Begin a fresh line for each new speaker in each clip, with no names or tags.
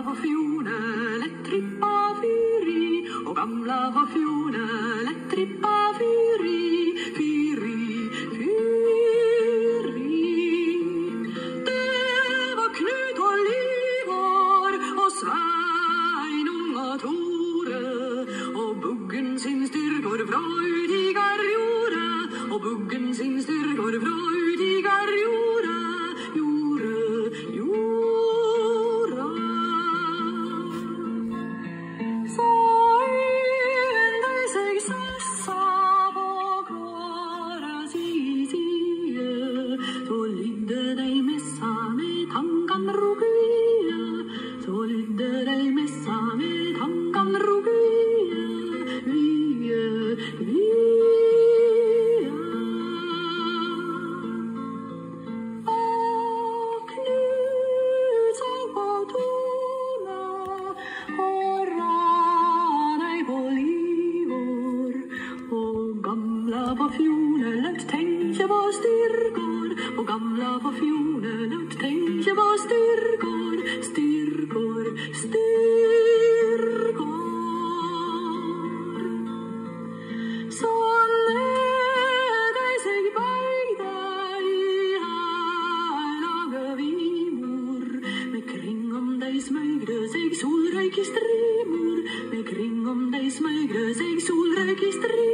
gamla på fjonet trippa fyri. Och gamla på fjonet trippa fyri. Fyri fyri. Det var Knut och Livor och Sveinung och Tore. Och Buggen sin styrkor bra ut i garjore och Buggen sin styrkor freudigar på fjonet tänkte på styrkor och gamla på fjonet tänkte på styrkor, styrkor, styrkor. Så smøgde seg solrøyk i strimor. Med kring om dei smøgde seg solrøyk i strimor.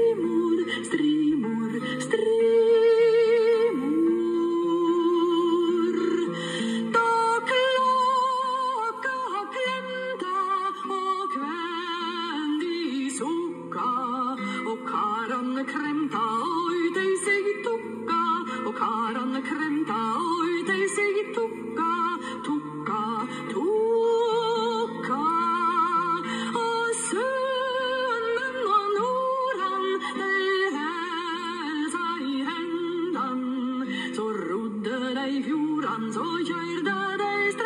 Og karane kremta og dei seg tukka. Og kremta og dei seg tukka. Tukka tukka. Og sønnen og Noran dei helsa i hendan. Så rodde dei fjordan så køyrde dei strenda